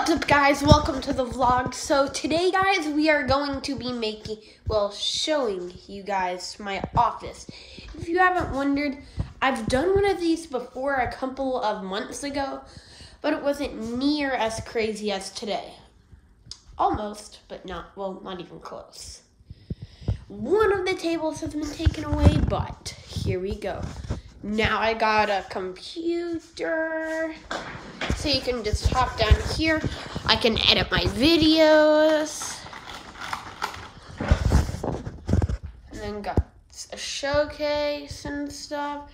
What's up guys, welcome to the vlog. So today guys, we are going to be making, well, showing you guys my office. If you haven't wondered, I've done one of these before a couple of months ago, but it wasn't near as crazy as today. Almost, but not, well, not even close. One of the tables has been taken away, but here we go. Now I got a computer. So you can just hop down here. I can edit my videos. And then got a showcase and stuff.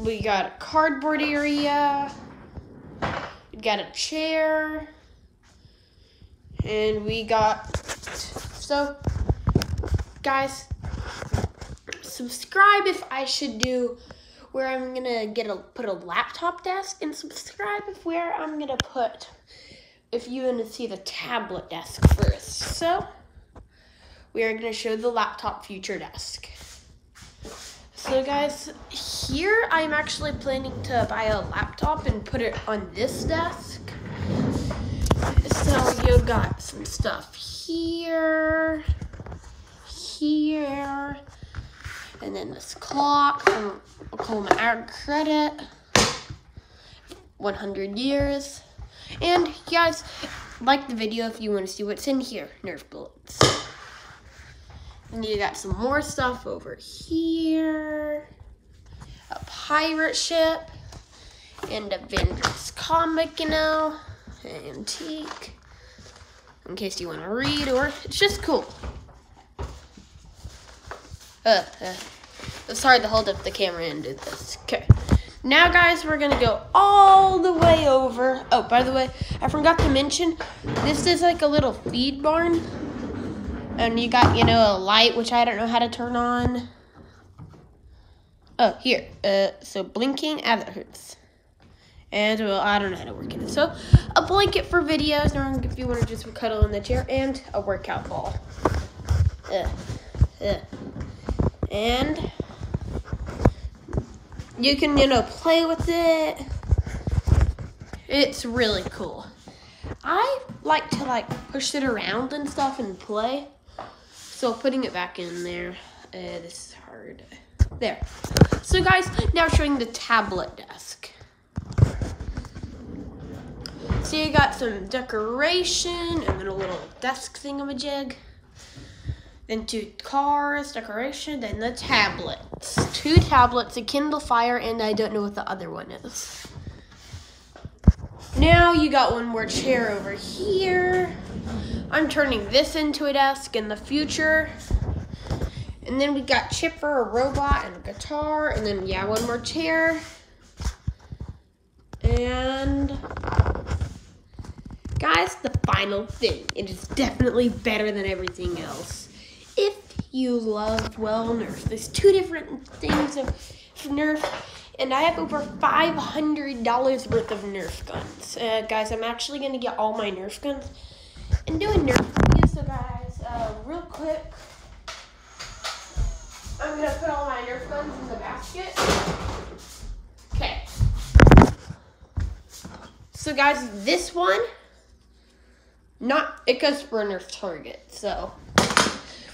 We got a cardboard area. We got a chair. And we got, so guys, subscribe if I should do where I'm gonna get a put a laptop desk and subscribe if where I'm gonna put if you want to see the tablet desk first. So we are gonna show the laptop future desk. So guys, here I'm actually planning to buy a laptop and put it on this desk. So you got some stuff here, here, and then this clock from Oklahoma Ag Credit, 100 years. And guys, like the video if you want to see what's in here, Nerf bullets. And you got some more stuff over here, a pirate ship, and a Avengers comic, you know, antique, in case you want to read, or it's just cool. Uh, uh, it's hard to hold up the camera and do this. Okay. Now, guys, we're gonna go all the way over. Oh, by the way, I forgot to mention, this is like a little feed barn. And you got, you know, a light, which I don't know how to turn on. Oh, here. Uh, so blinking, as it hurts. And, well, I don't know how to work it. So, a blanket for videos, or if you want to just cuddle in the chair, and a workout ball. Uh, uh. And you can, you know, play with it. It's really cool. I like to like push it around and stuff and play. So putting it back in there, uh, this is hard. There. So guys, now showing the tablet desk. So you got some decoration and then a little desk thingamajig then two cars, decoration, then the tablets. Two tablets, a Kindle Fire, and I don't know what the other one is. Now you got one more chair over here. I'm turning this into a desk in the future. And then we got Chipper, a robot, and a guitar, and then, yeah, one more chair. And guys, the final thing. It is definitely better than everything else if you love well Nerf. There's two different things of Nerf, and I have over $500 worth of Nerf guns. Uh, guys, I'm actually going to get all my Nerf guns and do a Nerf video. So, guys, uh, real quick, I'm going to put all my Nerf guns in the basket. Okay. So, guys, this one, not, it goes for a Nerf target, so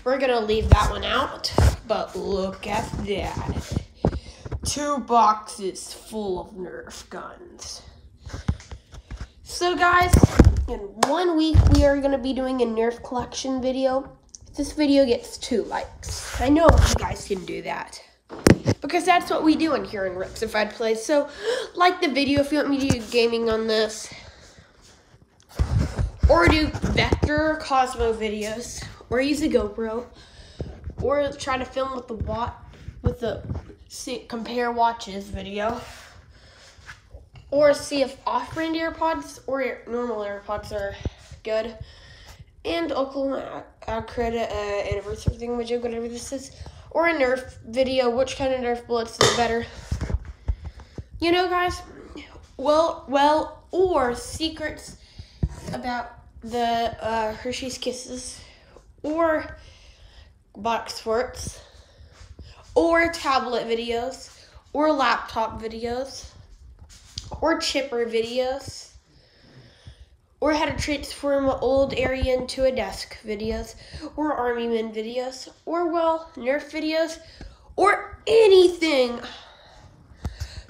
we're gonna leave that one out, but look at that. Two boxes full of Nerf guns. So guys, in one week we are gonna be doing a Nerf collection video. If this video gets two likes, I know you guys can do that. Because that's what we do in here in Rexified Plays. So, like the video if you want me to do gaming on this. Or do Vector Cozmo videos or use a GoPro, or try to film with the watt with the see, compare watches video, or see if off-brand AirPods or normal AirPods are good, and Oklahoma uh, credit uh, anniversary thing, whatever this is, or a Nerf video, which kind of Nerf bullets is better. You know, guys. Well, well, or secrets about the uh, Hershey's Kisses or box forts or tablet videos or laptop videos or chipper videos or how to transform an old area into a desk videos, or Army Men videos, or well, Nerf videos, or anything.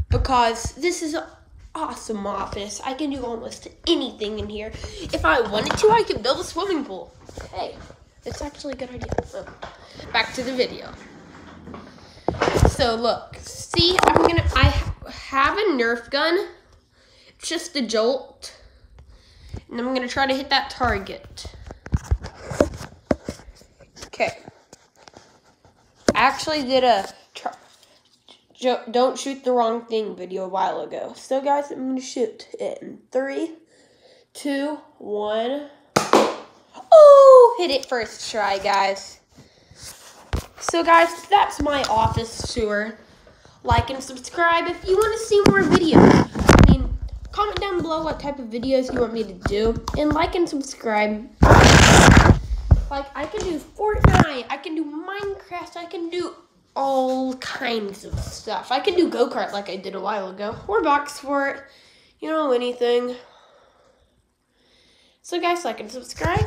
Because this is an awesome office. I can do almost anything in here. If I wanted to, I could build a swimming pool. Hey, it's actually a good idea. So, back to the video. So look, see, I'm gonna, I have a Nerf gun. It's just a jolt. And I'm gonna try to hit that target. Okay. I actually did a don't shoot the wrong thing video a while ago. So guys, I'm gonna shoot it in three, two, one. Hit it first try, guys. So guys, that's my office tour. Like and subscribe if you want to see more videos. I mean, comment down below what type of videos you want me to do. And like and subscribe. Like, I can do Fortnite. I can do Minecraft. I can do all kinds of stuff. I can do go-kart like I did a while ago. Or box fort. You know, anything. So guys, like and subscribe.